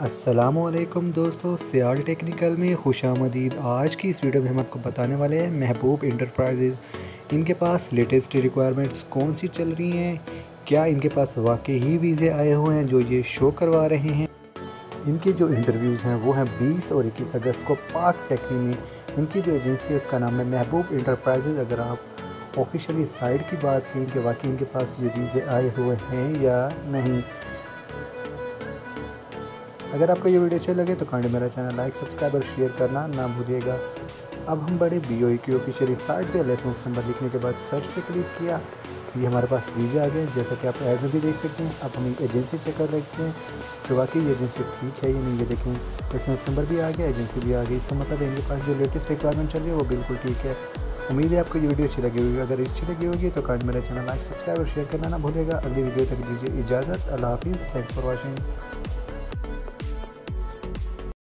असलकुम दोस्तों, सियाल टेक्निकल में खुश आमदीद आज की इस वीडियो में हम आपको बताने वाले हैं महबूब इंटरप्राइजेज़ इनके पास लेटेस्ट रिक्वायरमेंट्स कौन सी चल रही हैं? क्या इनके पास वाकई ही वीज़े आए हुए हैं जो ये शो करवा रहे हैं? इनके जो इंटरव्यूज़ हैं, वो हैं 20 और 21 अगस्त को पाक टेक्नी में। इनकी जो एजेंसी है, उसका नाम है महबूब इंटरप्राइजेज़ अगर आप ऑफिशियली साइड की बात करें कि वाकई इनके पास ये वीज़े आए हुए हैं या नहीं अगर आपको ये वीडियो अच्छे लगे तो काइंडली मेरा चैनल लाइक, सब्सक्राइब और शेयर करना ना भूलिएगा। अब हम बड़े बी ओ की ऑफिशियली साइट पर लाइसेंस नंबर लिखने के बाद सर्च पे क्लिक किया। ये हमारे पास वीज़े आ गए, जैसा कि आप ऐड में भी देख सकते हैं। आप हम एजेंसी चेक कर लेते हैं कि वाकई एजेंसी ठीक है या नहीं। ये देखें लाइसेंस नंबर भी आ गया एजेंसी भी आ गई। इसका मतलब इनके पास जो लेटेस्ट रिक्वायरमेंट चल रही है वो बिल्कुल ठीक है। उम्मीद है आपको ये वीडियो अच्छी लगी होगी। अगर अच्छी लगी होगी तो कार्ड मेरा चैनल लाइक, सब्सक्राइब और शेयर करना ना भूलेगा अगली वीडियो तक दीजिए इजाज़त। अल्लाह हाफिज़। Thanks for watching